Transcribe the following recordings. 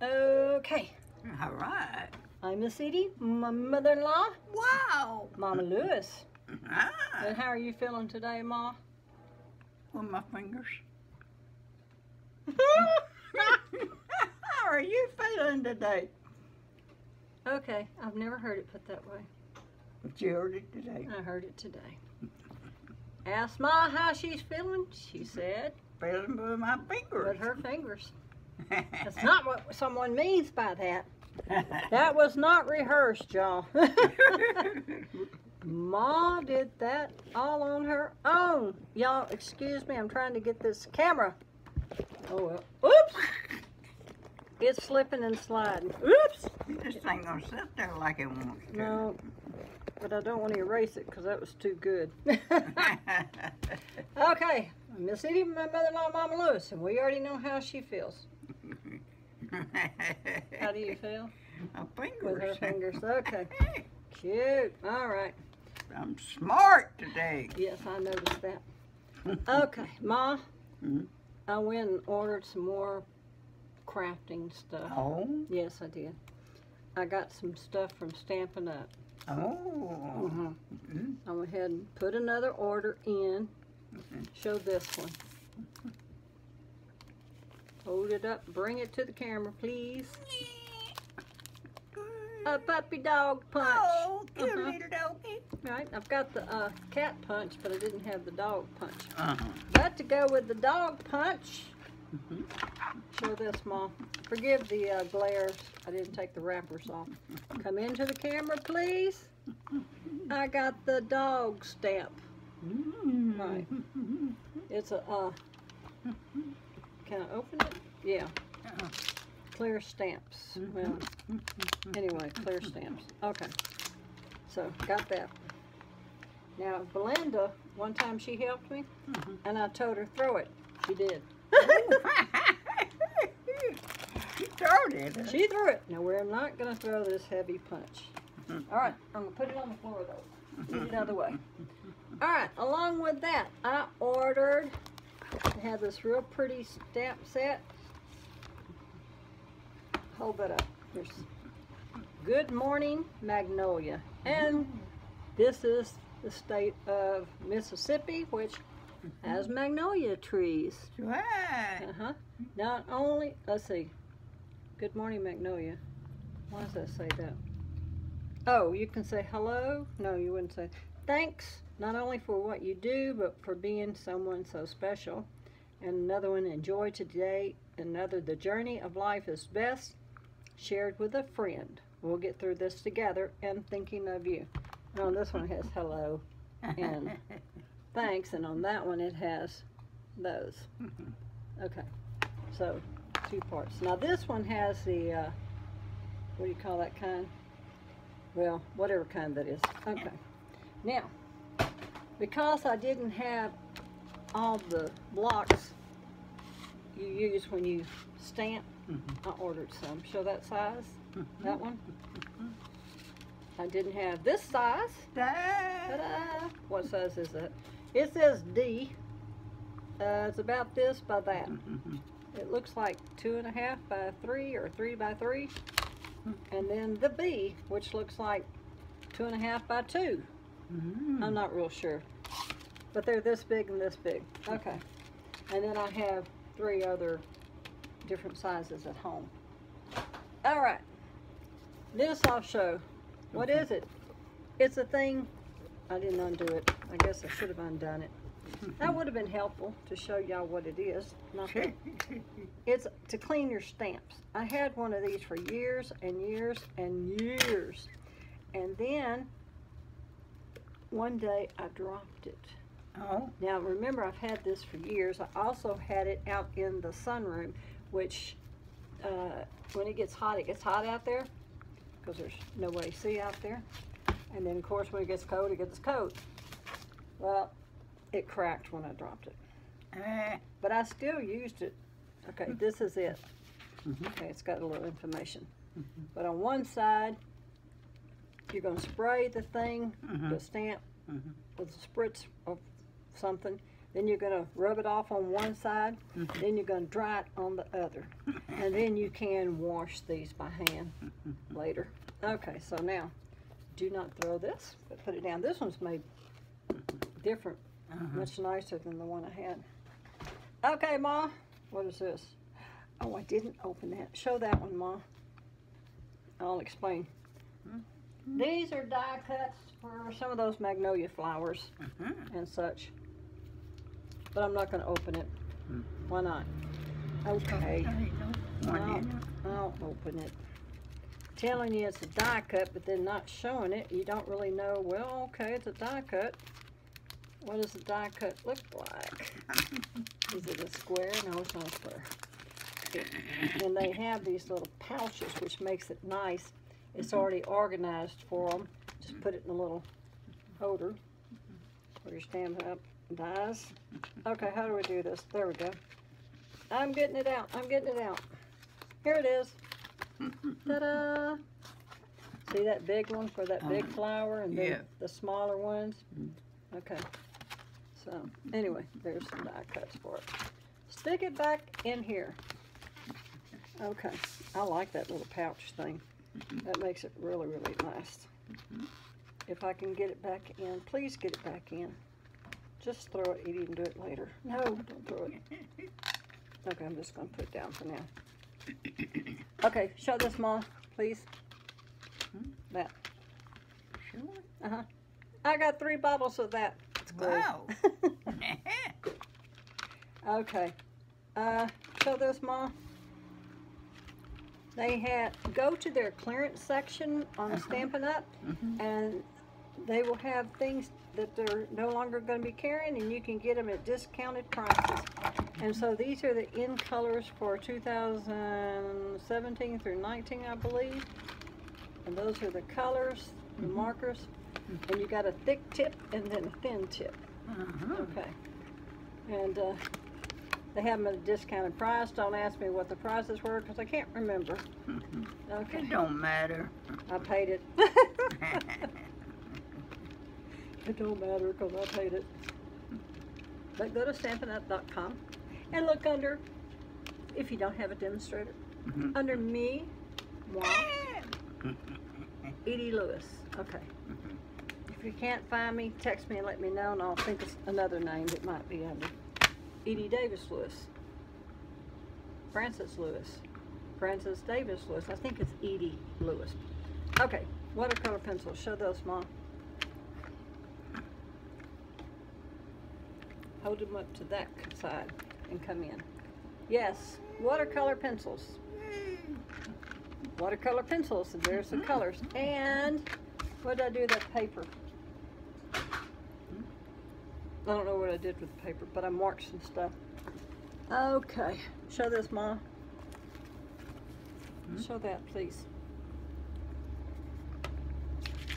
Okay, All right. I'm Miss Eadie, my mother-in-law, Wow. Mama Lewis. Ah, And how are you feeling today, Ma? with my fingers. How are you feeling today? okay, I've never heard it put that way. But you heard it today. I heard it today. Ask Ma how she's feeling. She said, Feeling with my fingers. with her fingers. That's not what someone means by that. That was not rehearsed, y'all. Ma did that all on her own. Y'all, excuse me, I'm trying to get this camera. Oh, well. Oops! It's slipping and sliding. Oops! this ain't gonna sit there like it wants to. No, but I don't want to erase it because that was too good. okay, Miss Eadie, my mother-in-law, Mama Lewis, and we already know how she feels. How do you feel? My fingers. With her fingers. Okay. Cute. All right. I'm smart today. Yes, I noticed that. Okay, Ma, Mhm. I went and ordered some more crafting stuff. Oh. Yes, I did. I got some stuff from Stampin' Up. Oh. Mhm. Mhm. I went ahead and put another order in. Mhm. Show this one. Hold it up. Bring it to the camera, please. A puppy dog punch. Oh, cute Uh-huh. little doggy. Right, I've got the uh, cat punch, but I didn't have the dog punch. Uh-huh. But to go with the dog punch, Mhm. show this, Mom. Forgive the uh, glares. I didn't take the wrappers off. Come into the camera, please. I got the dog stamp. Mm. Right. It's a, uh, can I open it? Yeah. Uh-huh. Clear stamps. Well, anyway, clear stamps. Okay. So, got that. Now, Belinda, one time she helped me, Mhm. and I told her, throw it. She did. she started. it. She threw it. Now, we're not going to throw this heavy punch. All right, I'm going to put it on the floor, though. Get it out of the way. All right, along with that, I ordered, I have this real pretty stamp set. Hold that up. Here's Good Morning Magnolia. And this is the state of Mississippi, which has magnolia trees. Right. Uh-huh. Not only, let's see, Good Morning Magnolia. Why does that say that? Oh, you can say hello? No, you wouldn't say thanks, not only for what you do, but for being someone so special. And another one, enjoy today. Another, the journey of life is best shared with a friend. We'll get through this together and thinking of you. And on this one it has hello, And- thanks, and on that one it has those. Okay, so two parts. Now this one has the, uh, what do you call that kind? Well, whatever kind that is. Okay. Now, because I didn't have all the blocks you use when you stamp, Mhm. I ordered some. Show that size, Mm-hmm. that one. I didn't have this size. What size is that? It says D. Uh, it's about this by that. Mhm. It looks like two and a half by three or three by three. And then the B, which looks like two and a half by two. Mhm. I'm not real sure. But they're this big and this big. Okay. And then I have three other different sizes at home. All right. This I'll show. What is it? It's a thing. I didn't undo it. I guess I should have undone it. That would have been helpful to show y'all what it is. That it's to clean your stamps. I had one of these for years and years and years. And then one day I dropped it. oh. Now remember I've had this for years. I also had it out in the sunroom, which uh, when it gets hot, it gets hot out there because there's no AC out there. And then of course when it gets cold, it gets cold. Well, it cracked when I dropped it. Eh. But I still used it. Okay, this is it. Mhm. Okay, it's got a little information. Mhm. But on one side, you're going to spray the thing, the Mhm. stamp, Mhm. with a spritz of something. Then you're gonna rub it off on one side, Mhm. then you're gonna dry it on the other. And then you can wash these by hand later. Okay, so now, do not throw this, but put it down. This one's made different, Uh-huh. much nicer than the one I had. Okay, Ma, what is this? Oh, I didn't open that. Show that one, Ma. I'll explain. These are die cuts for some of those magnolia flowers Mhm. and such. But I'm not going to open it. Mm. Why not? Okay. There you go. One I'll, in. I'll open it. Telling you it's a die cut, but then not showing it, you don't really know, well, okay, it's a die cut. What does a die cut look like? Is it a square? No, it's not a square. And they have these little pouches, which makes it nice. It's already organized for them. Just put it in a little holder where you're Stampin' Up dies. Okay, how do we do this? There we go. I'm getting it out. I'm getting it out. Here it is. Ta-da! See that big one for that big Uh-huh. flower and then Yeah. the smaller ones? Mm. Okay. So, anyway, there's some die cuts for it. Stick it back in here. Okay. I like that little pouch thing. That makes it really, really nice. If I can get it back in, please get it back in. Just throw it, Eadie, and do it later. No, don't throw it. Okay, I'm just gonna put it down for now. Okay, show this, Ma, please. Hmm? That. Sure. Uh-huh. I got three bottles of that. It's. Wow. okay. Uh, show this, Ma. They had, go to their clearance section on Uh-huh. Stampin' Up! Mhm. and they will have things that they're no longer going to be carrying and you can get them at discounted prices and so these are the in colors for 2017 through 19 I believe and those are the colors the Mhm. markers and you got a thick tip and then a thin tip Uh-huh. okay and uh, they have them at a discounted price don't ask me what the prices were because I can't remember okay It don't matter. I paid it It don't matter because I paid it. But go to stampinup.com and look under, if you don't have a demonstrator, Mhm. under me, moi, Eadie Lewis. Okay. If you can't find me, text me and let me know and I'll think of another name that might be under. Eadie Davis Lewis. Francis Lewis. Francis Davis Lewis. I think it's Eadie Lewis. Okay, watercolor pencils. Show those, Mom. Hold them up to that side and come in. Yes, watercolor pencils. Watercolor pencils, and there's the colors. And what did I do with that paper? I don't know what I did with the paper, but I marked some stuff. Okay, show this, Mom. Hmm? Show that, please.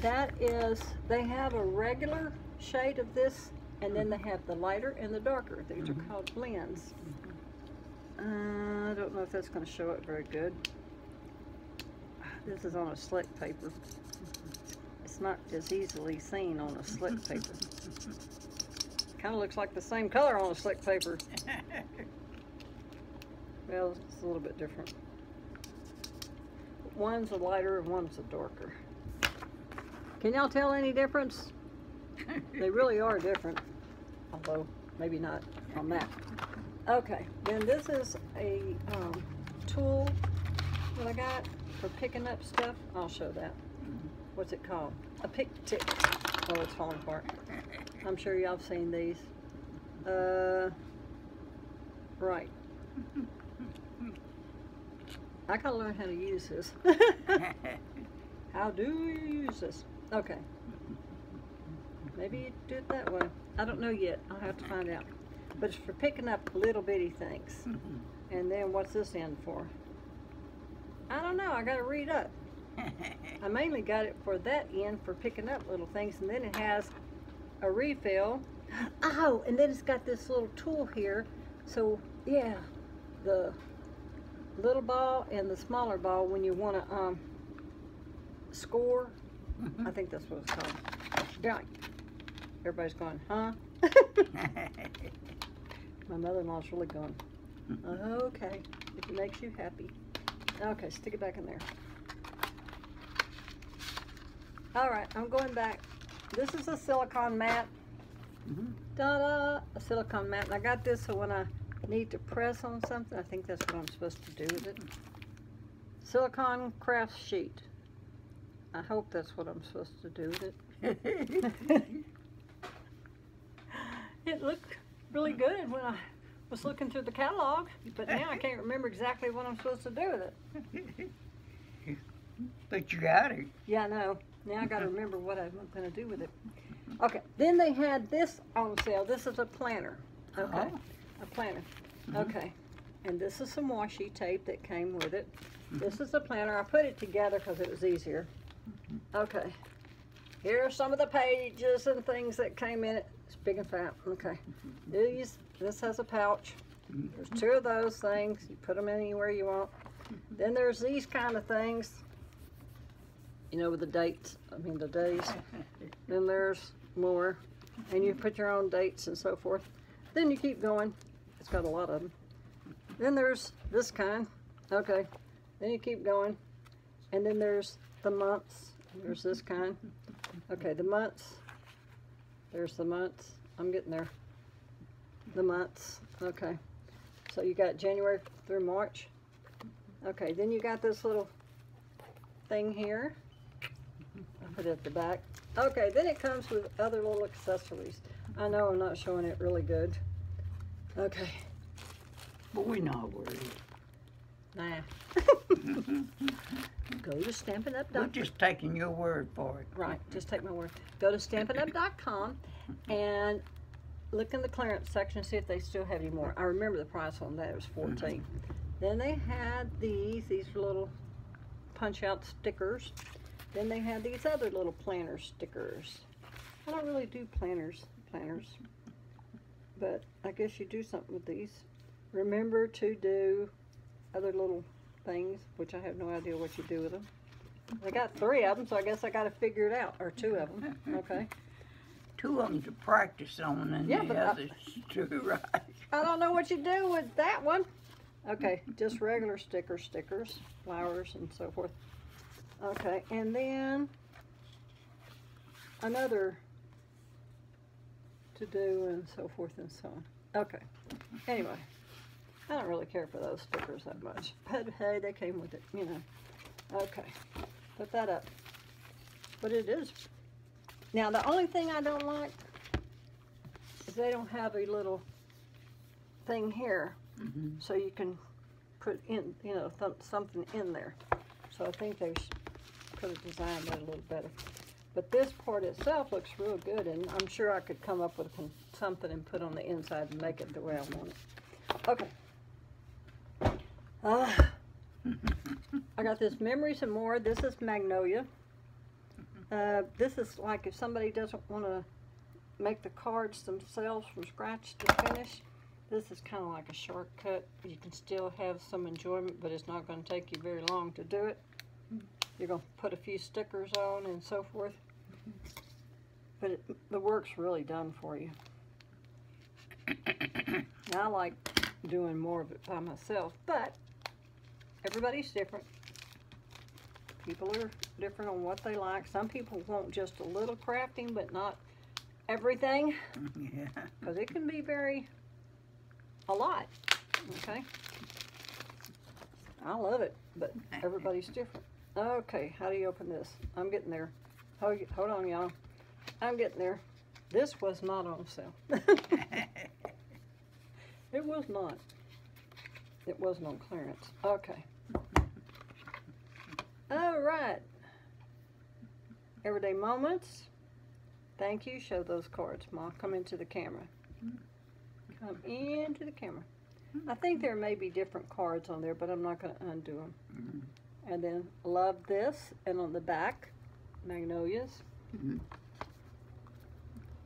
That is, they have a regular shade of this, and then they have the lighter and the darker. These are Mhm. called blends. Uh, I don't know if that's going to show it very good. This is on a slick paper. It's not as easily seen on a slick paper. Kind of looks like the same color on a slick paper. Well, it's a little bit different. One's a lighter and one's a darker. Can y'all tell any difference? They really are different, although maybe not on that. Okay, then this is a um, tool that I got for picking up stuff. I'll show that. What's it called? A pick tick. Oh, it's falling apart. I'm sure y'all have seen these. Uh, right. I gotta learn how to use this. how do you use this? Okay. Maybe you do it that way. I don't know yet. I'll have to find out. But it's for picking up little bitty things. And then what's this end for? I don't know. I gotta read up. I mainly got it for that end for picking up little things, and then it has a refill. Oh, and then it's got this little tool here. So yeah, the little ball and the smaller ball when you want to um, score. I think that's what it's called. Yeah. Everybody's going, huh? My mother-in-law's really going, okay, if it makes you happy. Okay, stick it back in there. All right, I'm going back. This is a silicone mat. Mhm. Da-da, a silicone mat. And I got this so when I need to press on something, I think that's what I'm supposed to do with it. Silicone craft sheet. I hope that's what I'm supposed to do with it. It looked really good when I was looking through the catalog, but now I can't remember exactly what I'm supposed to do with it. but you got it. Yeah, I know. Now I gotta remember what I'm gonna do with it. Okay, then they had this on sale. This is a planner. Okay, Oh. a planner. Mhm. Okay, and this is some washi tape that came with it. This is a planner. I put it together because it was easier. Mm-hmm. Okay, here are some of the pages and things that came in it. It's big and fat. Okay, mm-hmm. these. This has a pouch. Mm-hmm. There's two of those things. You put them anywhere you want. Then there's these kind of things. You know, with the dates. I mean, the days. Then there's more. And you put your own dates and so forth. Then you keep going. It's got a lot of them. Then there's this kind. Okay. Then you keep going. And then there's the months. There's this kind. Okay, the months. There's the months. I'm getting there. The months. Okay. So you got January through March. Okay, then you got this little thing here. Put it at the back. Okay, then it comes with other little accessories. I know I'm not showing it really good. Okay, But we're not worried. nah. Go to Stampin' Up. We're just taking your word for it. Right, just take my word. Go to StampinUp.com and look in the clearance section, and see if they still have any more. I remember the price on that, it was mm-hmm. 14 Then they had these, these little punch-out stickers. Then they had these other little planner stickers. I don't really do planners, planners, but I guess you do something with these. Remember to do other little things, which I have no idea what you do with them. I got three of them, so I guess I got to figure it out, or two of them. Okay. Two of them to practice on and Yeah, the I- others to write. I don't know what you do with that one. Okay, just regular sticker stickers, flowers, and so forth. Okay, and then another to do and so forth and so on. Okay. Anyway, I don't really care for those stickers that much, but hey, they came with it, you know. Okay, put that up. But it is. Now, the only thing I don't like is they don't have a little thing here Mhm. so you can put in, you know, th- something in there. So I think they could have designed that a little better. But this part itself looks real good, and I'm sure I could come up with something and put on the inside and make it the way I want it. Okay. Uh, I got this Memories and More. This is Magnolia. Uh, this is like if somebody doesn't want to make the cards themselves from scratch to finish. This is kind of like a shortcut. You can still have some enjoyment, but it's not going to take you very long to do it. You're going to put a few stickers on and so forth. But it, the work's really done for you. I like doing more of it by myself, but everybody's different. People are different on what they like. Some people want just a little crafting, but not everything yeah. because it can be very a lot okay i love it but everybody's different okay how do you open this? I'm getting there. Hold, hold on y'all. I'm getting there. This was not on sale. It was not. It wasn't on clearance. Okay. All right. Everyday moments. Thank you. Show those cards, Ma. Come into the camera. Come into the camera. I think there may be different cards on there, but I'm not going to undo them. Mm-hmm. And then love this, and on the back, magnolias. Mhm.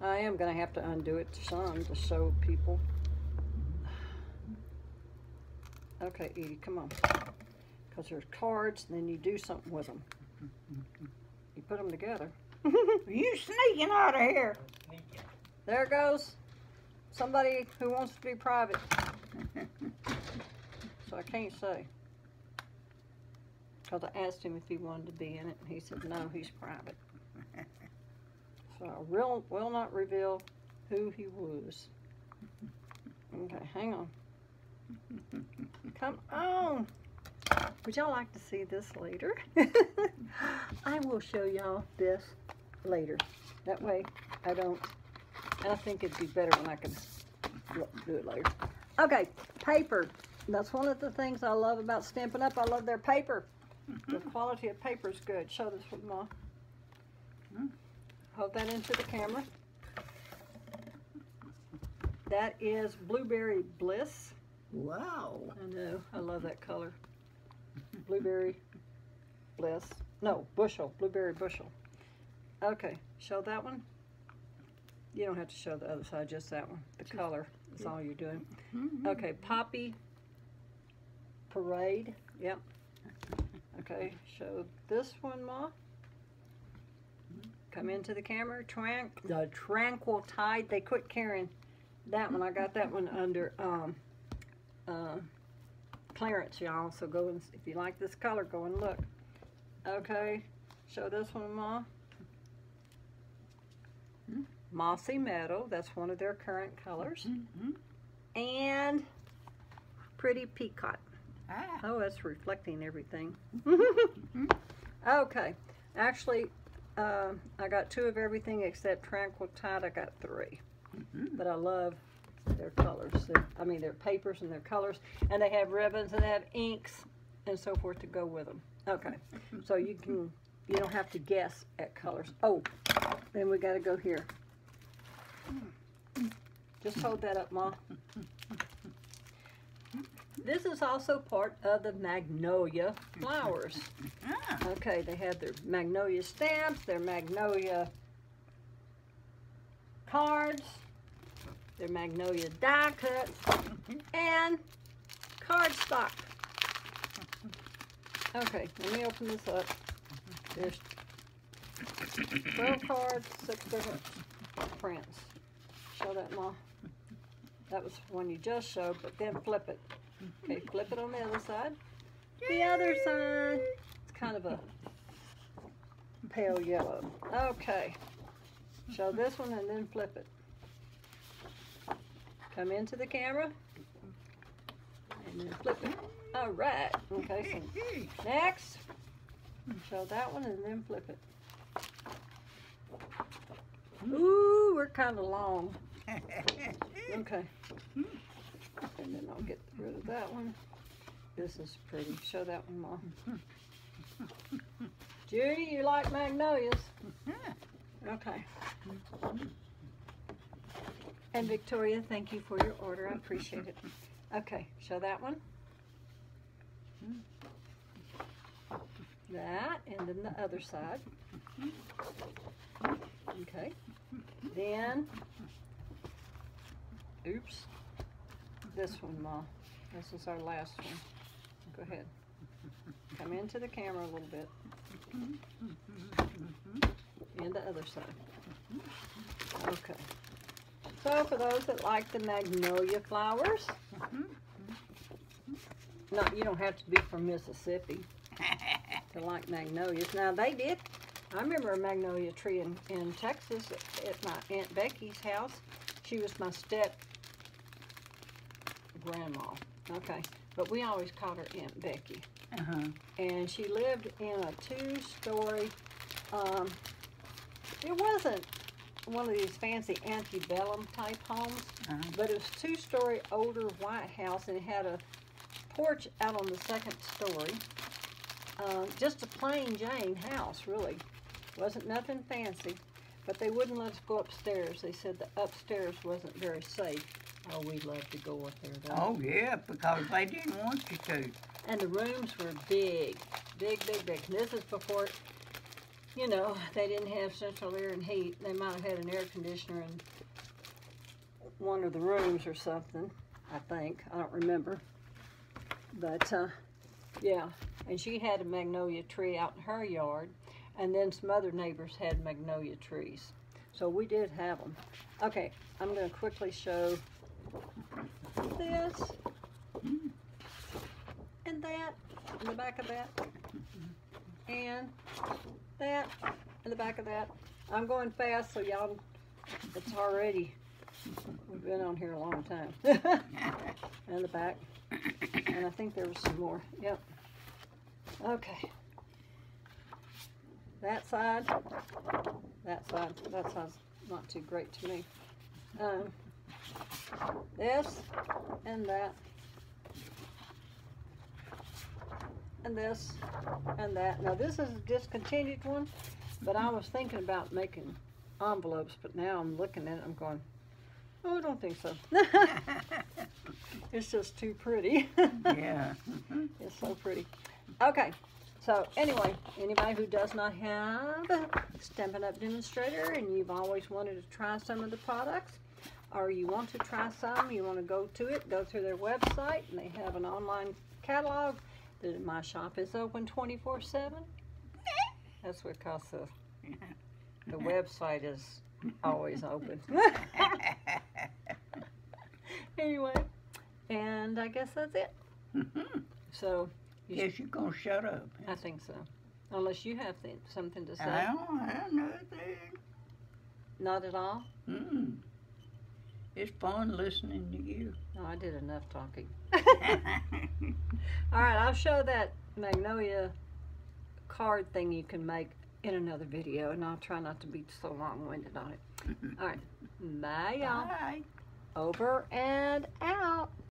I am going to have to undo it to some to show people. Okay, Eadie, come on. Because there's cards, and then you do something with them. You put them together. you sneaking out of here. There goes. somebody who wants to be private. So I can't say. Cause I asked him if he wanted to be in it, and he said, no, he's private. So I will, will not reveal who he was. Okay, hang on. Come on. Would y'all like to see this later? I will show y'all this later. That way I don't, and I think it'd be better when I can look- do it later. Okay, paper. That's one of the things I love about Stampin' Up. I love their paper. The quality of paper is good. Show this with Mom. Mm. Hold that into the camera. That is Blueberry Bliss. Wow. I know. I love that color. Blueberry Bliss. No, Bushel. Blueberry Bushel. Okay, show that one. You don't have to show the other side, just that one. The color is all you're doing. Okay, Poppy Parade. Yep. Okay, show this one, Ma. Come into the camera. Trank, the Tranquil Tide. They quit carrying that one. I got that one under um, uh, clearance, y'all. So go and if you like this color, go and look. Okay, show this one, Ma. Hmm. Mossy Meadow. That's one of their current colors. Mhm. And Pretty Peacock. Ah. Oh, that's reflecting everything. okay, actually, uh, I got two of everything except Tranquil Tide. I got three, Mhm. but I love their colors. Their, I mean, their papers and their colors, and they have ribbons and they have inks and so forth to go with them. Okay, so you can you don't have to guess at colors. Oh, then we got to go here. Just hold that up, Ma. This is also part of the magnolia flowers. Ah. Okay, they have their magnolia stamps, their magnolia cards, their magnolia die cuts, and cardstock. Okay, let me open this up. There's 12 cards, six different prints. Show that, Ma. That was one you just showed, but then flip it. Okay, flip it on the other side. The other side. It's kind of a pale yellow. Okay. Show this one and then flip it. Come into the camera. And then flip it. All right. Okay, so next. Show that one and then flip it. Ooh, we're kind of long. Okay. And then I'll get rid of that one. This is pretty. Show that one, Mom. Judy, you like magnolias? Mm-hmm. Okay. And Victoria, thank you for your order. I appreciate it. Okay, show that one. That, and then the other side. Okay. Then, oops, this one, Ma. This is our last one. Go ahead. Come into the camera a little bit. And the other side. Okay. So for those that like the magnolia flowers, no, you don't have to be from Mississippi to like magnolias. Now they did. I remember a magnolia tree in, in Texas at, at my Aunt Becky's house. She was my step grandma. Okay. But we always called her Aunt Becky. Uh-huh. And she lived in a two-story, um, it wasn't one of these fancy antebellum type homes, Uh-huh. but it was two-story older white house and it had a porch out on the second story. Uh, just a plain Jane house, really. Wasn't nothing fancy, but they wouldn't let us go upstairs. They said the upstairs wasn't very safe. Oh, we loved to go up there though. Oh, yeah, because they didn't want you to. And the rooms were big, big, big, big. And this is before, you know, they didn't have central air and heat. They might have had an air conditioner in one of the rooms or something, I think. I don't remember. But, uh, yeah. And she had a magnolia tree out in her yard. And then some other neighbors had magnolia trees. So we did have them. Okay, I'm going to quickly show this and that in the back of that and that in the back of that. I'm going fast, so y'all, it's already, we've been on here a long time. in the back. And I think there was some more. Yep. Okay. That side, that side, that side's not too great to me. Um, this and that. And this and that. Now this is a discontinued one, but I was thinking about making envelopes, but now I'm looking at it, I'm going, oh, I don't think so. it's just too pretty. yeah. Mhm. It's so pretty. Okay, so anyway, anybody who does not have a Stampin' Up! Demonstrator and you've always wanted to try some of the products, or you want to try some, you want to go to it, go through their website, and they have an online catalog. My shop is open 24 7. That's because the, the website is always open. anyway, and I guess that's it. Mhm. So, You- Guess you're gonna shut up. I think so. Unless you have th- something to say. I don't have nothing. Not at all? Mm. It's fun listening to you. No, I did enough talking. All right, I'll show that Magnolia card thing you can make in another video, and I'll try not to be so long-winded on it. All right, bye, y'all. Bye. Over and out.